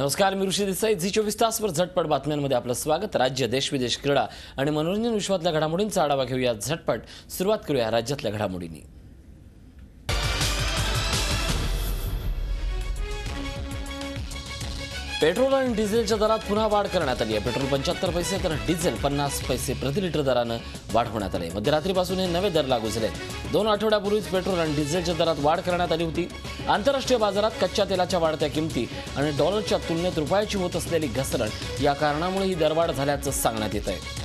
नमस्कार मी ऋषी देसाई झी चोवीस तासवर झटपट बातम्यांमध्ये आपलं स्वागत. राज्य देश विदेश क्रीडा आणि मनोरंजन विश्वातल्या घडामोडींचा आढावा घेऊया. झटपट सुरुवात करूया राज्यातल्या घडामोडींनी. पेट्रोल आणि डिझेलच्या दरात पुन्हा वाढ करण्यात आली आहे. पेट्रोल पंच्याहत्तर पैसे तर डिझेल पन्नास पैसे प्रति लिटर दरानं वाढ होण्यात आली. आहे मध्यरात्रीपासून हे नवे दर लागू झाले दोन आठवड्यापूर्वीच पेट्रोल आणि डिझेलच्या दरात वाढ करण्यात आली होती. आंतरराष्ट्रीय बाजारात कच्च्या तेलाच्या वाढत्या किमती आणि डॉलरच्या तुलनेत रुपयाची होत असलेली घसरण या कारणामुळे ही दरवाढ झाल्याचं सांगण्यात येत आहे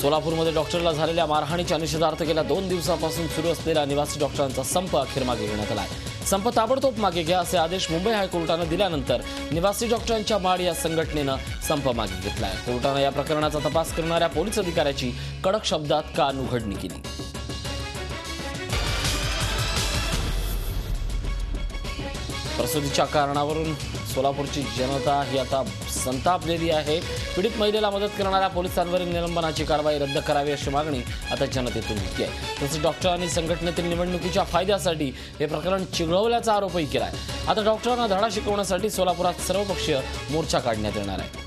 सोलापूरमध्ये डॉक्टरला झालेल्या मारहाणीच्या निषेधार्थ गेल्या दोन दिवसापासून सुरू असलेल्या निवासी डॉक्टरांचा संप अखेर मागे घेण्यात आला आहे संप ताबडतोब मागे घ्या असे आदेश मुंबई हायकोर्टानं दिल्यानंतर निवासी डॉक्टरांच्या माड या संघटनेनं संप मागे घेतला आहे कोर्टानं या प्रकरणाचा तपास करणाऱ्या पोलीस अधिकाऱ्याची कडक शब्दात कान उघडणी केली. प्रसूतीच्या कारणावरून सोलापूरची जनता ही आता संतापलेली आहे. पीडित महिलेला मदत करणाऱ्या पोलिसांवरील निलंबनाची कारवाई रद्द करावी अशी मागणी आता जनतेतून होती आहे तसंच डॉक्टरांनी संघटनेतील निवडणुकीच्या फायद्यासाठी हे प्रकरण चिघळवल्याचा आरोपही केला आहे आता डॉक्टरांना धडा शिकवण्यासाठी सोलापुरात सर्वपक्षीय मोर्चा काढण्यात येणार आहे.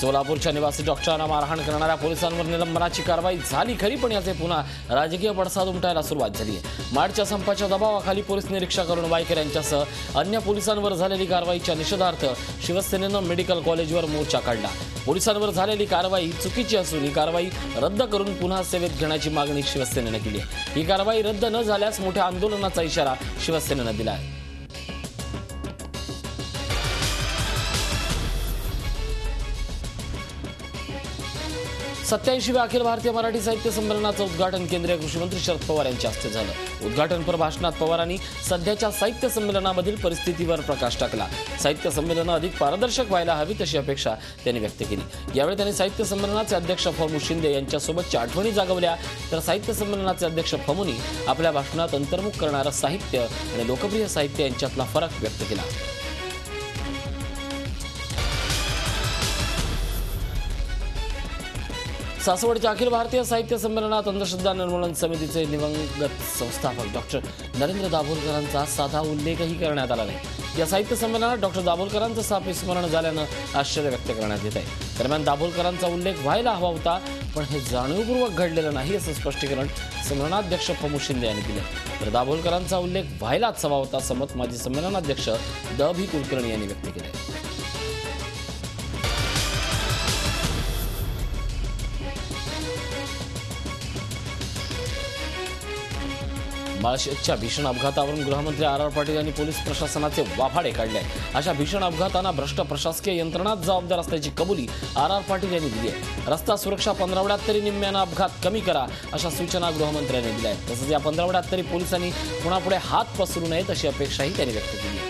सोलापूरच्या निवासी डॉक्टरांना मारहाण करणाऱ्या पोलिसांवर निलंबनाची कारवाई झाली खरी पण याचे पुन्हा राजकीय पडसाद उमटायला सुरुवात झाली आहे. संपाच्या दबावाखाली पोलीस निरीक्षक अरुण वायकर यांच्यासह अन्य पोलिसांवर झालेली कारवाईच्या निषेधार्थ शिवसेनेनं मेडिकल कॉलेजवर मोर्चा काढला. पोलिसांवर झालेली कारवाई चुकीची असून ही कारवाई रद्द करून पुन्हा सेवेत घेण्याची मागणी शिवसेनेनं केली आहे. ही कारवाई रद्द न झाल्यास मोठ्या आंदोलनाचा इशारा शिवसेनेनं दिला आहे. सत्याऐंशीव्या अखिल भारतीय मराठी साहित्य संमेलनाचं उद्घाटन केंद्रीय कृषी मंत्री शरद पवार यांच्या हस्ते झालं. उद्घाटनपर भाषणात पवारांनी सध्याच्या साहित्य संमेलनामधील परिस्थितीवर प्रकाश टाकला. साहित्य संमेलनं अधिक पारदर्शक व्हायला हवीत अशी अपेक्षा त्यांनी व्यक्त केली. यावेळी त्यांनी साहित्य संमेलनाचे अध्यक्ष फमू शिंदे यांच्यासोबतच्या आठवणी जागवल्या. तर साहित्य संमेलनाचे अध्यक्ष फमूनी आपल्या भाषणात अंतर्मुख करणारं साहित्य आणि लोकप्रिय साहित्य यांच्यातला फरक व्यक्त केला. सासवडच्या अखिल भारतीय साहित्य संमेलनात अंधश्रद्धा निर्मूलन समितीचे दिवंगत संस्थापक डॉक्टर नरेंद्र दाभोलकरांचा साधा उल्लेखही करण्यात आला नाही. या साहित्य संमेलनात डॉक्टर दाभोलकरांचं साप स्मरण झाल्यानं आश्चर्य व्यक्त करण्यात येत आहे. दरम्यान दाभोलकरांचा उल्लेख व्हायला हवा होता पण हे जाणीवपूर्वक घडलेलं नाही असं स्पष्टीकरण संमेलनाध्यक्ष प्रमोद शिंदे यांनी दिलं. तर दाभोलकरांचा उल्लेख व्हायलाच हवा होता असं मत माजी संमेलनाध्यक्ष द. भी कुलकर्णी यांनी व्यक्त केलं माळशेजच्या भीषण अपघातावरून गृहमंत्री आर आर पाटील यांनी पोलीस प्रशासनाचे वाफाडे काढले. अशा भीषण अपघातांना भ्रष्ट प्रशासकीय यंत्रणाच जबाबदार असल्याची कबुली आर आर पाटील यांनी दिली आहे. रस्ता सुरक्षा पंधरावड्यात तरी निम्म्यानं अपघात कमी करा अशा सूचना गृहमंत्र्यांनी दिल्या आहेत. तसंच या पंधरावड्यात तरी पोलिसांनी कुणापुढे हात पसरू नयेत अशी अपेक्षाही त्यांनी व्यक्त केली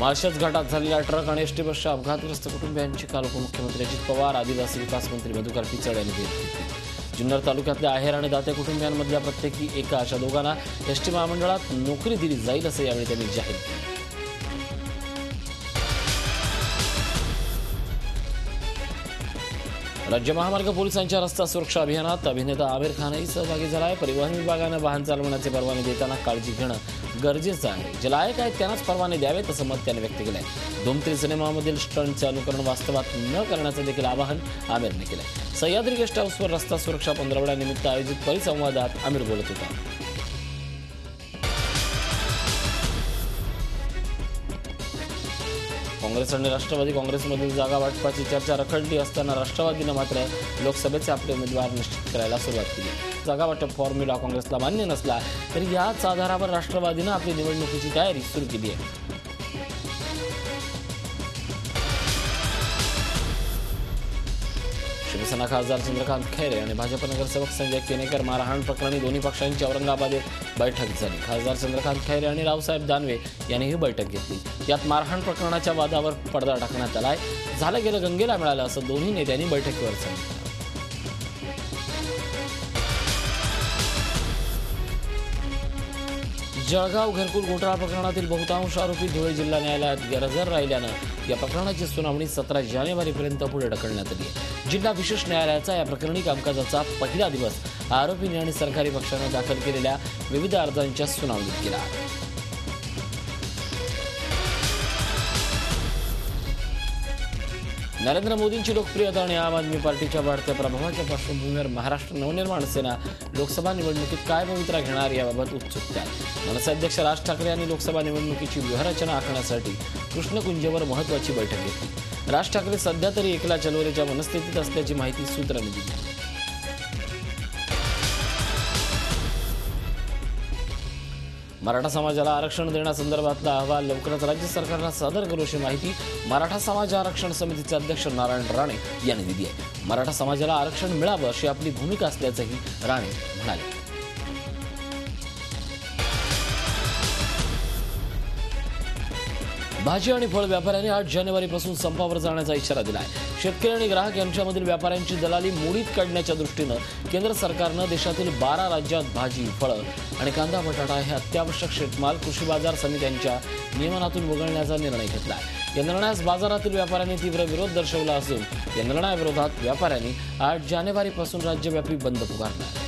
माळशेज घाटात झालेल्या ट्रक आणि एसटी बसच्या अपघातग्रस्त कुटुंबियांची काल उपमुख्यमंत्री अजित पवार आदिवासी विकास मंत्री मधुकर पिचड यांनी भेट घेतली. जुन्नर तालुक्यातल्या आहेर आणि दाते कुटुंबियांमधल्या प्रत्येकी एका अशा दोघांना एसटी महामंडळात नोकरी दिली जाईल असं यावेळी त्यांनी जाहीर केलं. राज्य महामार्ग पोलिसांच्या रस्ता सुरक्षा अभियानात अभिनेता आमिर खानही सहभागी झाला आहे परिवहन विभागानं वाहन चालवण्याचे परवाने देताना काळजी घेणं गरजेचं आहे. जे लायक आहेत त्यांनाच परवाने द्यावेत असं मत त्याने व्यक्त केलं आहे धुमत्री सिनेमामधील स्टंटचे अनुकरण वास्तवात न करण्याचं देखील आवाहन आमिरने केलं आहे सह्याद्री गेस्ट हाऊसवर रस्ता सुरक्षा पंधरवड्यानिमित्त आयोजित परिसंवादात आमिर बोलत होता. काँग्रेस आणि राष्ट्रवादी काँग्रेसमधील जागा वाटपाची चर्चा रखडली असताना राष्ट्रवादीनं मात्र लोकसभेचे आपले उमेदवार निश्चित करायला सुरुवात केली. जागा वाटप फॉर्म्युला काँग्रेसला मान्य नसला तरी याच आधारावर राष्ट्रवादीनं आपली निवडणुकीची तयारी सुरू केली आहे. शिवसेना खासदार चंद्रकांत खैरे आणि भाजप नगरसेवक संजय केनेकर मारहाण प्रकरणी दोन्ही पक्षांची औरंगाबाद बैठक झाली. खासदार चंद्रकांत खैरे आणि रावसाहेब दानवे यांनी ही बैठक घेतली. यात मारहाण प्रकरणाच्या वादावर पडदा टाकण्यात आलाय. झालं गेलं गंगेला मिळालं असं दोन्ही नेत्यांनी बैठकीवर सांगितलं. जळगाव घरकुल घोटाळा प्रकरणातील बहुतांश आरोपी धुळे जिल्हा न्यायालयात गरजर राहिल्यानं या प्रकरणाची सुनावणी सतरा जानेवारीपर्यंत पुढे ढकलण्यात आली आहे. जिल्हा विशेष न्यायालयाचा या प्रकरणी कामकाजाचा पहिला दिवस आरोपींनी आणि सरकारी पक्षानं दाखल केलेल्या विविध अर्जांच्या सुनावणीत केला नरेंद्र मोदींची लोकप्रियता आणि आम आदमी पार्टीच्या वाढत्या प्रभावाच्या पार्श्वभूमीवर महाराष्ट्र नवनिर्माण सेना लोकसभा निवडणुकीत काय भूमिका घेणार याबाबत उत्सुकता आहे. मनसे अध्यक्ष राज ठाकरे यांनी लोकसभा निवडणुकीची व्यूहरचना आखण्यासाठी कृष्णकुंजेवर महत्वाची बैठक घेतली. राज ठाकरे सध्या तरी एकला चलोरेच्या मनस्थितीत असल्याची माहिती सूत्रांनी दिली. मराठा समाजाला आरक्षण देण्यासंदर्भातला अहवाल लवकरच राज्य सरकारला सादर करू अशी माहिती मराठा समाज आरक्षण समितीचे अध्यक्ष नारायण राणे यांनी दिली आहे. मराठा समाजाला आरक्षण मिळावं अशी आपली भूमिका असल्याचंही राणे म्हणाले. भाजी आणि फळ व्यापाऱ्यांनी आठ जानेवारीपासून संपावर जाण्याचा इशारा दिला आहे शेतकरी आणि ग्राहक यांच्यामधील व्यापाऱ्यांची दलाली मोडीत काढण्याच्या दृष्टीनं केंद्र सरकारनं देशातील बारा राज्यात भाजी फळं आणि कांदा बटाटा हे अत्यावश्यक शेतमाल कृषी बाजार समित्यांच्या नियमनातून वगळण्याचा निर्णय घेतला या निर्णयास बाजारातील व्यापाऱ्यांनी तीव्र विरोध दर्शवला असून या निर्णयाविरोधात व्यापाऱ्यांनी आठ जानेवारीपासून राज्यव्यापी बंद पुकारला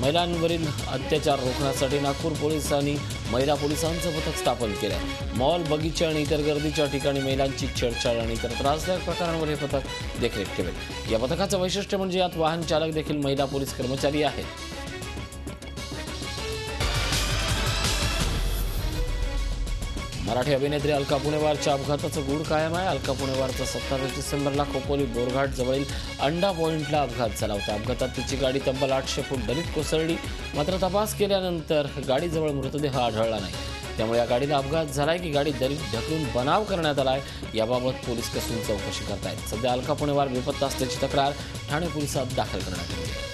महिलांवरील अत्याचार रोखण्यासाठी नागपूर पोलिसांनी महिला पोलिसांचं पथक स्थापन केलं. आहे मॉल बगीचे आणि इतर गर्दीच्या ठिकाणी महिलांची छेडछाड आणि इतर त्रासदायक प्रकारांवर हे पथक देखरेख ठेवेल या पथकाचं वैशिष्ट्य म्हणजे यात वाहन चालक देखील महिला पोलीस कर्मचारी आहेत. मराठी अभिनेत्री अलका पुणेवारच्या अपघाताचं गूढ कायम आहे. अलका पुणेवारचा सत्तावीस डिसेंबरला खोपोली बोरघाट जवळील अंडा पॉइंटला अपघात झाला होता. अपघातात तिची गाडी तब्बल आठशे फूट दलित कोसळली. मात्र तपास केल्यानंतर गाडीजवळ मृतदेह आढळला नाही. त्यामुळे या गाडीला अपघात झालाय की गाडी दलित ढकलून बनाव करण्यात आलाय याबाबत पोलीस कसून चौकशी करतायत. सध्या अलका पुणेवार बेपत्ता असल्याची तक्रार ठाणे पोलिसात दाखल करण्यात आली आहे.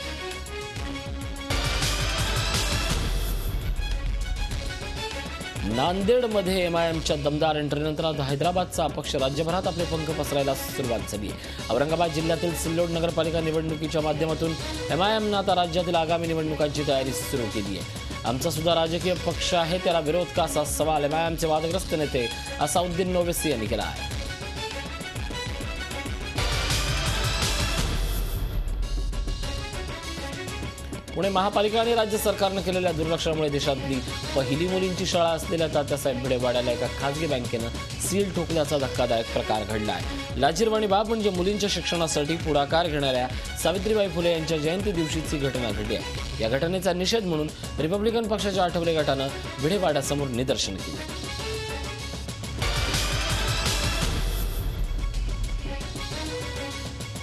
नांदेडमध्ये एम आय एमच्या दमदार एंट्रीनंतर आज हैदराबादचा अपक्ष राज्यभरात आपले पंख पसरायला सुरुवात झाली. आहे औरंगाबाद जिल्ह्यातील सिल्लोड नगरपालिका निवडणुकीच्या माध्यमातून एम आय एमनं आता राज्यातील आगामी निवडणुकांची तयारी सुरू केली आहे. आमचा सुद्धा राजकीय पक्ष आहे त्याला विरोध का असा सवाल एम आय एमचे वादग्रस्त नेते असाउद्दीन ओवेसी यांनी केला आहे. पुणे महापालिका आणि राज्य सरकारनं केलेल्या दुर्लक्षामुळे देशातली पहिली मुलींची शाळा असलेल्या तात्यासाहेब भिडे वाड्याला एका खासगी बँकेनं सील ठोकल्याचा धक्कादायक प्रकार घडला आहे लाजीरवाणी बाब म्हणजे मुलींच्या शिक्षणासाठी पुढाकार घेणाऱ्या सावित्रीबाई फुले यांच्या जयंती दिवशीची घटना घडली आहे. या घटनेचा निषेध म्हणून रिपब्लिकन पक्षाच्या आठवले गटानं भिडे वाड्यासमोर निदर्शन केलं.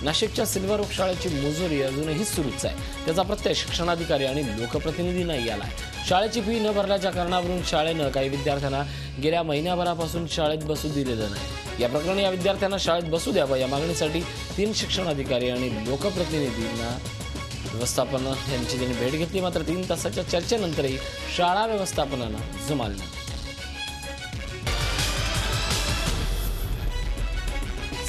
नाशिकच्या सिल्व्हर ओक शाळेची मुजोरी अजूनही सुरूच आहे. त्याचा प्रत्यय शिक्षणाधिकारी आणि लोकप्रतिनिधी नाही आला आहे. शाळेची फी न भरल्याच्या कारणावरून शाळेनं काही विद्यार्थ्यांना गेल्या महिन्याभरापासून शाळेत बसू दिलेलं नाही. या प्रकरणी या विद्यार्थ्यांना शाळेत बसू द्यावं या मागणीसाठी तीन शिक्षणाधिकारी आणि लोकप्रतिनिधींना व्यवस्थापन यांची त्यांनी भेट घेतली. मात्र तीन तासाच्या चर्चेनंतरही शाळा व्यवस्थापनानं जुमानलं.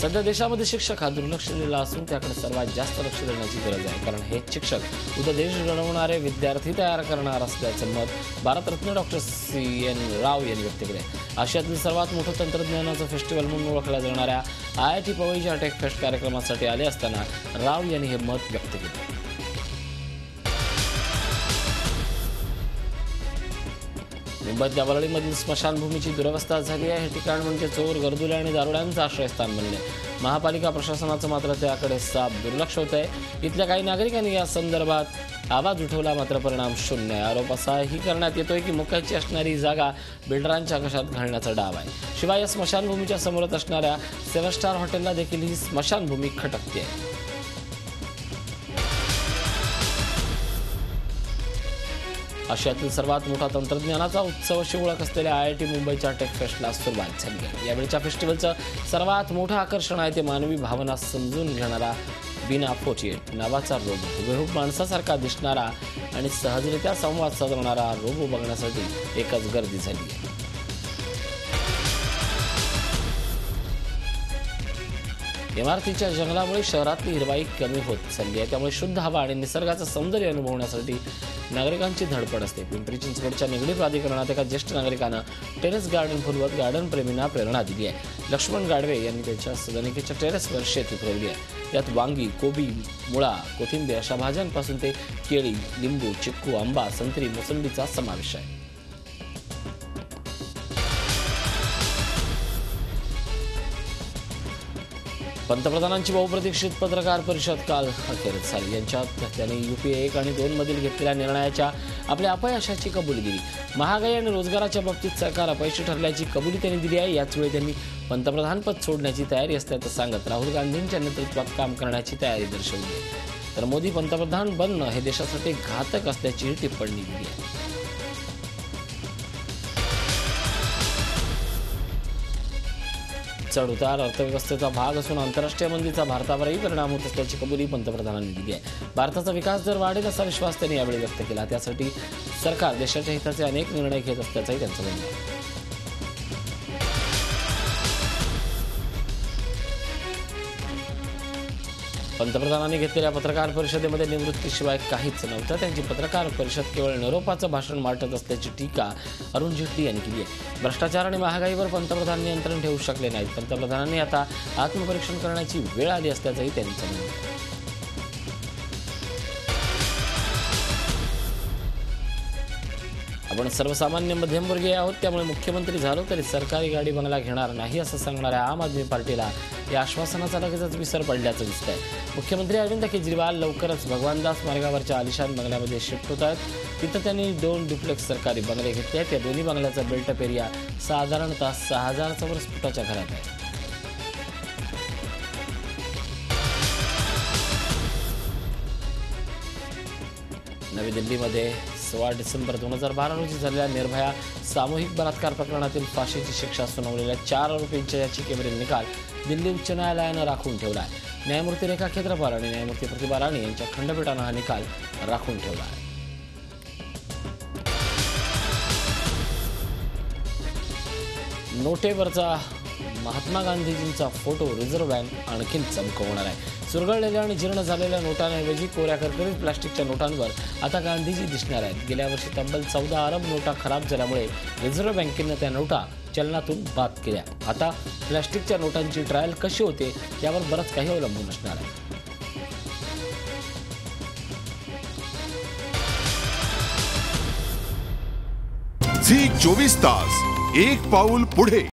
सध्या देशामध्ये शिक्षक हा दुर्लक्षलेला असून त्याकडे सर्वात जास्त लक्ष देण्याची गरज आहे. कारण हे शिक्षक उद्या देश घडवणारे विद्यार्थी तयार करणार असल्याचं मत Bharat Ratna doctor C N Rao यांनी व्यक्त केले आशियातील सर्वात मोठं तंत्रज्ञानाचं फेस्टिवल म्हणून ओळखल्या जाणाऱ्या आय आय टी पवईच्या टेक फेस्ट कार्यक्रमासाठी आले असताना राव यांनी हे मत व्यक्त केलं. मुंबईत वरळीमधील स्मशानभूमीची दुरवस्था झाली आहे. हे ठिकाण म्हणजे चोर गर्दुले आणि दारुड्यांचं आश्रयस्थान बनले. महापालिका प्रशासनाचं मात्र त्याकडे साफ दुर्लक्ष होत आहे. इथल्या काही नागरिकांनी या संदर्भात आवाज उठवला मात्र परिणाम शून्य आहे. आरोप असाही करण्यात येतोय की मुख्याची असणारी जागा बिल्डरांच्या कशात घालण्याचा डाव आहे. शिवाय या स्मशानभूमीच्या समोरच असणाऱ्या सेव्हन स्टार हॉटेलला देखील ही स्मशानभूमी खटकते. आहे आशियातील सर्वात मोठा तंत्रज्ञानाचा उत्सव अशी ओळख असलेल्या आय आय टी मुंबईच्या टेक फेस्टला सुरुवात झाली आहे. यावेळीच्या फेस्टिवलचं सर्वात मोठं आकर्षण आहे ते मानवी भावना समजून घेणारा बिना फोर्टिएट नावाचा रोबो हुबेहूब माणसासारखा दिसणारा आणि सहजरित्या संवाद साधणारा रोबो बघण्यासाठी एकच गर्दी झाली आहे. इमारतीच्या जंगलामुळे शहरातली हिरवाई कमी होत चालली आहे. त्यामुळे शुद्ध हवा आणि निसर्गाचं सौंदर्य अनुभवण्यासाठी नागरिकांची धडपड असते. पिंपरी चिंचवडच्या निगडी प्राधिकरणात एका ज्येष्ठ नागरिकानं टेरेस गार्डन फुलवत गार्डन प्रेमींना प्रेरणा दिली आहे. लक्ष्मण गाडवे यांनी त्यांच्या सदनिकेच्या टेरेसवर शेती फिरवली आहे. यात वांगी कोबी मुळा कोथिंबीर अशा भाज्यांपासून ते केळी लिंबू चिक्कू आंबा संत्री मोसंबीचा समावेश आहे. पंतप्रधानांची बहुप्रतीक्षित पत्रकार परिषद काल अखेर झाली. यांच्यात त्यांनी युपीए एक आणि दोन मधील घेतलेल्या निर्णयाच्या आपल्या अपयशाची कबुली दिली. महागाई आणि रोजगाराच्या बाबतीत सरकार अपयशी ठरल्याची कबुली त्यांनी दिली आहे. याचवेळी त्यांनी पंतप्रधानपद सोडण्याची तयारी असल्याचं सांगत राहुल गांधींच्या नेतृत्वात काम करण्याची तयारी दर्शवली तर मोदी पंतप्रधान बनणं हे देशासाठी घातक असल्याची टिप्पणी दिली आहे. चढ उतार अर्थव्यवस्थेचा भाग असून आंतरराष्ट्रीय मंदीचा भारतावरही परिणाम होत असल्याची कबुली पंतप्रधानांनी दिली आहे. भारताचा विकास दर वाढेल असा विश्वास त्यांनी यावेळी व्यक्त केला. त्यासाठी सरकार देशाच्या हिताचे अनेक निर्णय घेत असल्याचंही त्यांचं म्हणणं आहे. पंतप्रधानांनी घेतलेल्या पत्रकार परिषदेमध्ये निवृत्तीशिवाय काहीच नव्हतं. त्यांची पत्रकार परिषद केवळ निरोपाचं भाषण मांडत असल्याची टीका अरुण जेटली यांनी केली आहे. भ्रष्टाचार आणि महागाईवर पंतप्रधान नियंत्रण ठेवू शकले नाहीत. पंतप्रधानांनी आता आत्मपरीक्षण करण्याची वेळ आली असल्याचंही त्यांचं सांगितलं. आपण सर्वसामान्य मध्यमवर्गीय आहोत त्यामुळे मुख्यमंत्री झालो तरी सरकारी गाडी बंगला घेणार नाही असं सांगणाऱ्या आम आदमी पार्टीला या आश्वासनाचा लगेचच विसर पडल्याचं दिसतंय. मुख्यमंत्री अरविंद केजरीवाल लवकरच भगवानदास मार्गावरच्या आलिशान बंगल्यामध्ये शिफ्ट होत आहेत. तिथं त्यांनी दोन डुप्लेक्स सरकारी बंगले घेतले आहेत. या दोन्ही बंगल्याचा बिल्टअप एरिया साधारणतः सहा हजार चौरस फुटाच्या घरात आहे. नवी दिल्लीमध्ये सोळा डिसेंबर दोन हजार बारा रोजी झालेल्या निर्भया सामूहिक बलात्कार प्रकरणातील फाशीची शिक्षा सुनावलेल्या चार आरोपींच्या याचिकेवरील निकाल दिल्ली उच्च न्यायालयानं राखून ठेवला आहे न्यायमूर्ती रेखा खेत्रपाल आणि न्यायमूर्ती प्रतिभा राणे यांच्या खंडपीठानं हा निकाल राखून ठेवला आहे नोटेवरचा महात्मा गांधीजींचा फोटो रिझर्व्ह बँक आणखीन चमकवणार आहे. चुरगळलेल्या आणि जीर्ण झालेल्या नोटांऐवजी कोऱ्या करकरीत प्लास्टिकच्या नोटांवर आता गांधीजी दिसणार आहेत. गेल्या वर्षी तब्बल चौदा अरब नोटा खराब झाल्यामुळे रिझर्व्ह बँकेनं त्या नोटा चलनातून बाद केल्या. आता प्लास्टिकच्या नोटांची ट्रायल कशी होते यावर बरंच काही अवलंबून असणार आहे. झी चोवीस तास एक पाऊल पुढे.